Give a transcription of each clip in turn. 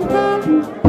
Música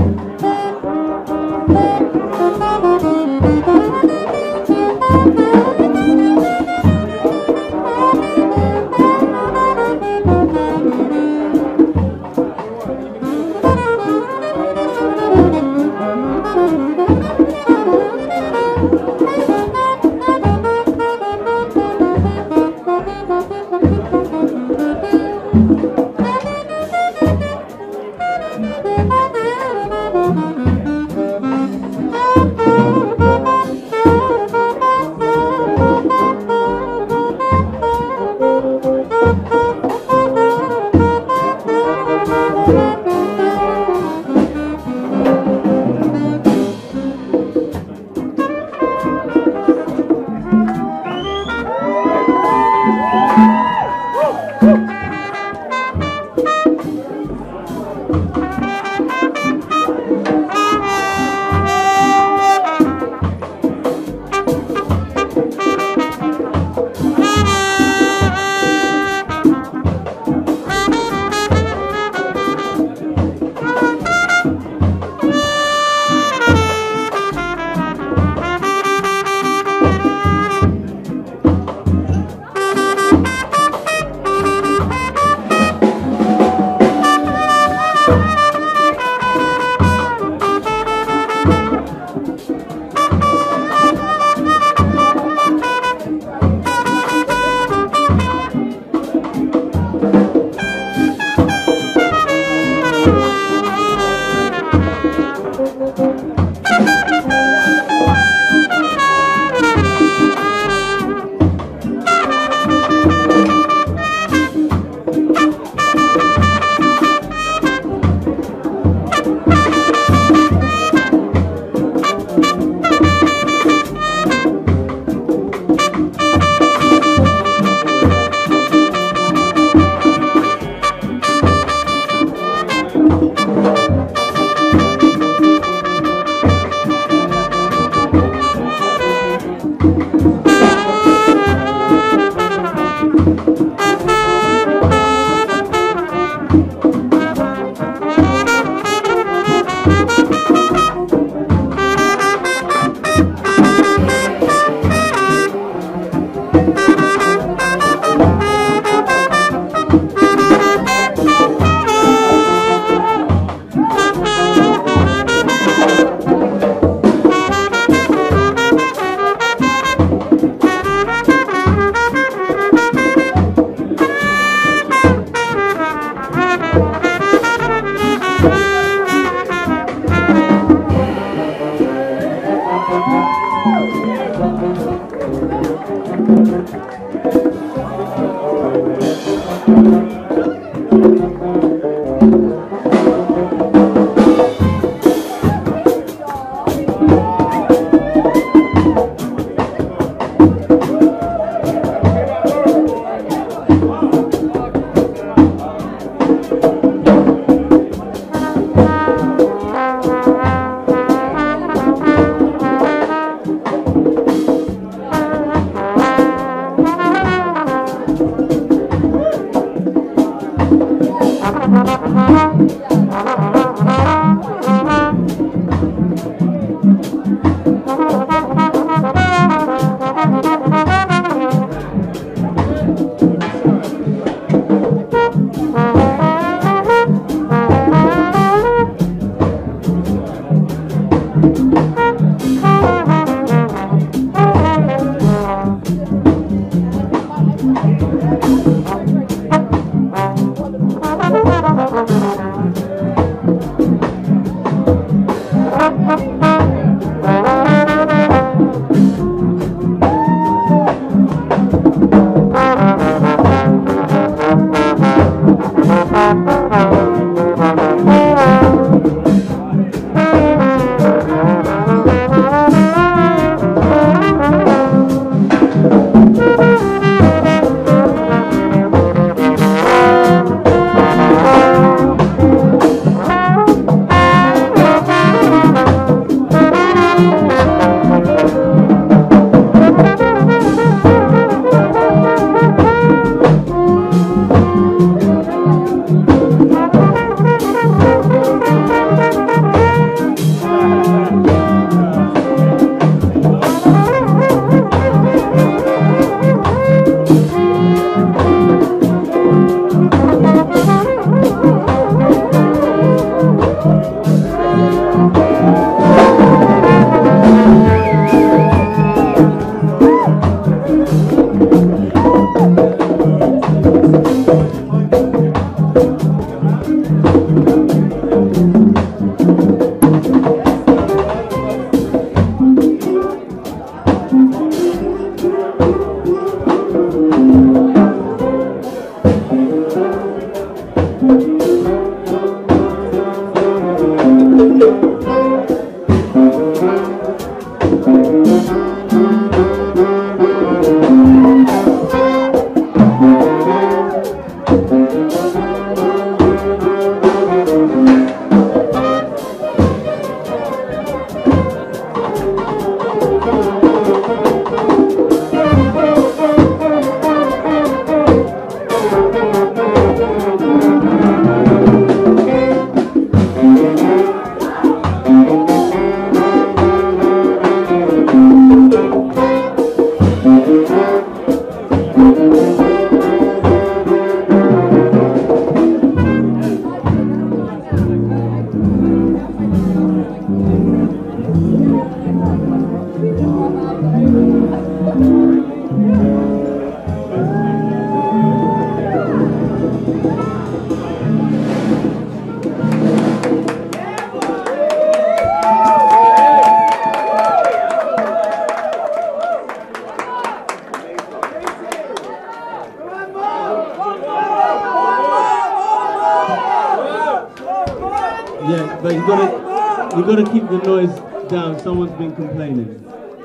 Yeah, but you gotta you gotta keep the noise down. Someone's been complaining.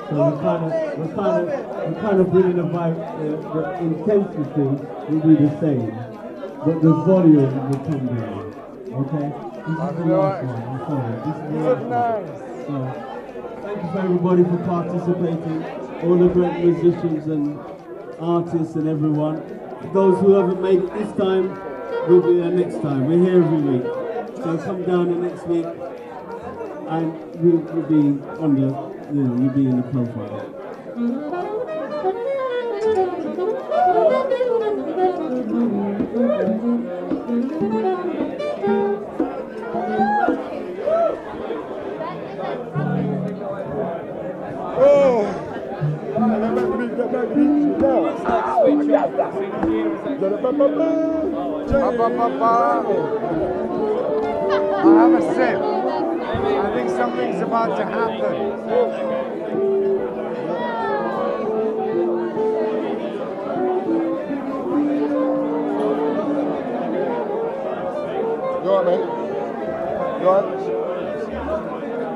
So we're kind of we're kind of we're kind of bringing the vibe. Uh, the intensity will be the same, but the volume will come down. Okay. This is the last one. I'm sorry. This is the last one. So thank you for everybody for participating. All the great musicians and artists and everyone. Those who haven't made it this time, we'll be there next time. We're here every week. So come down the next week and you'll, you'll be on the, you know, you'll be in the profile. Oh! I'll have a sip. I think something's about to happen. Go on, mate. Go on.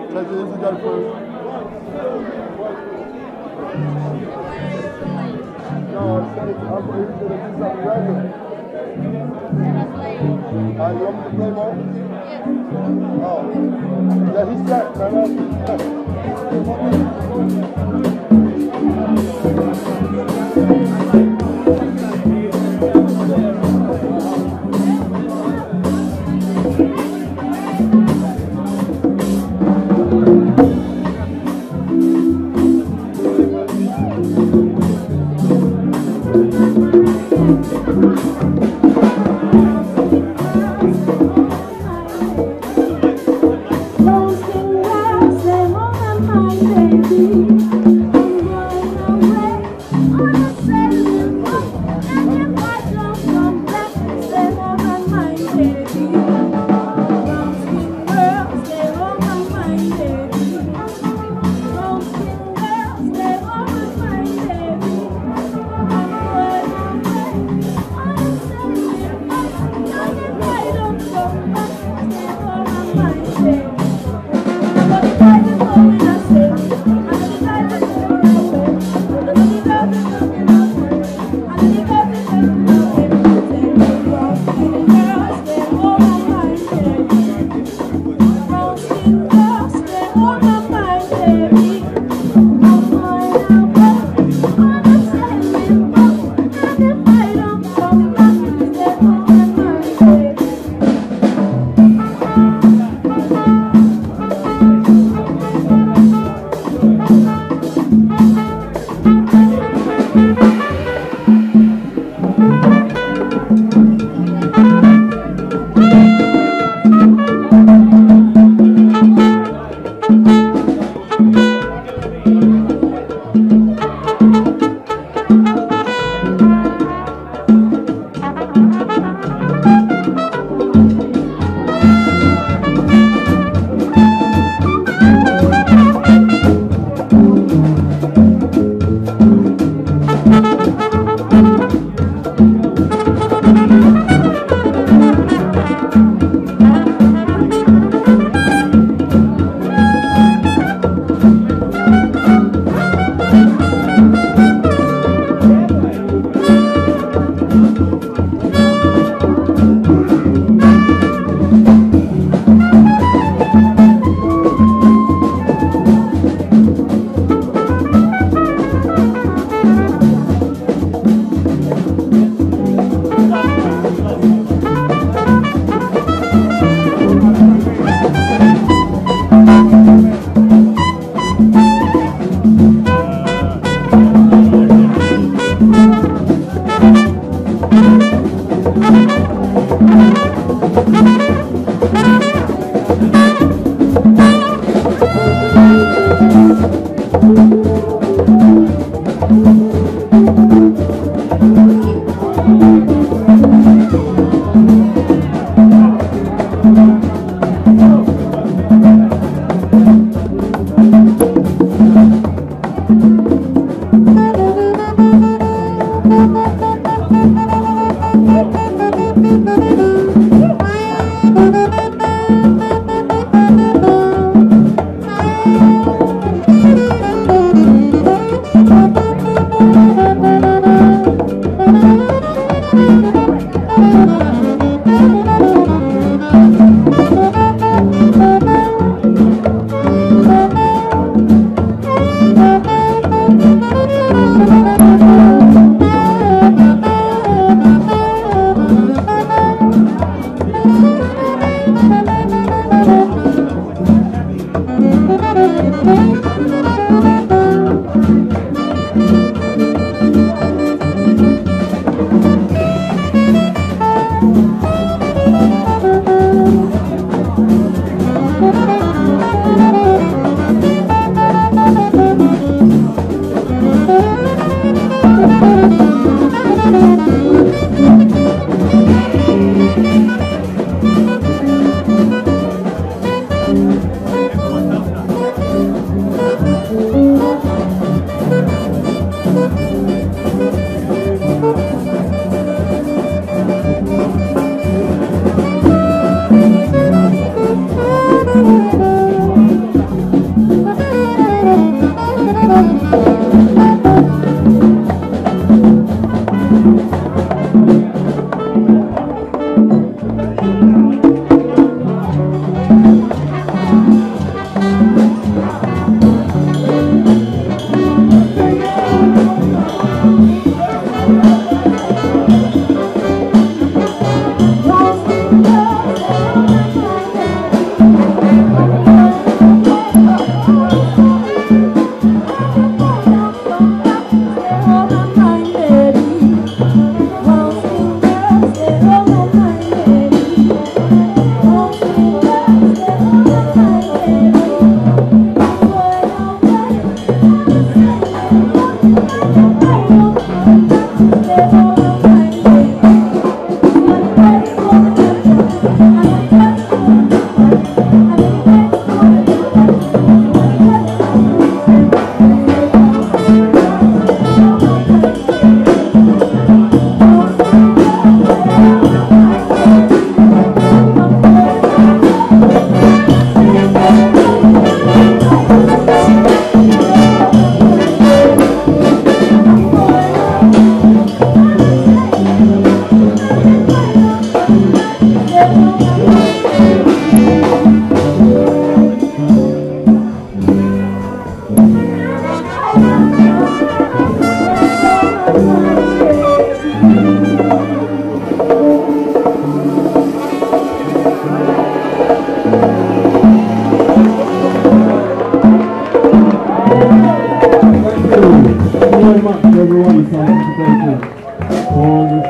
Take it easy, go first. No, I'm saying, I'm going to do something regular. Uh, you want to play more? Oh. Yeah, he's man. Thank you.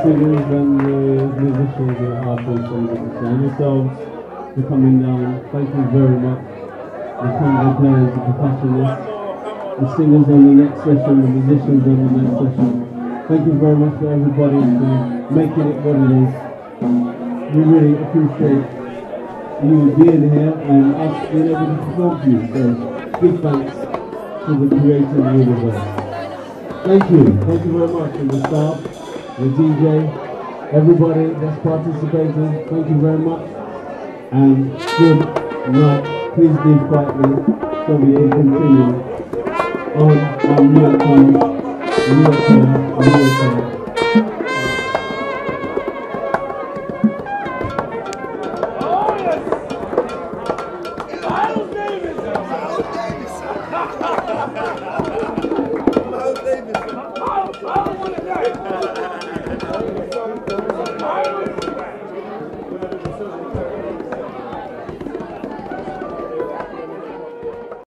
Appreciate it after celebrity. And yourselves for coming down. Thank you very much. The conga players, the percussionists, the singers on the next session, the musicians on the next session. Thank you very much for everybody for making it what it is. We really appreciate you being here and us being able to for you. So big thanks to the the universe. Thank you. Thank you very much and the staff, the DJ, everybody that's participating. Thank you very much. And good night. Please leave quietly so we can continue on our real time, real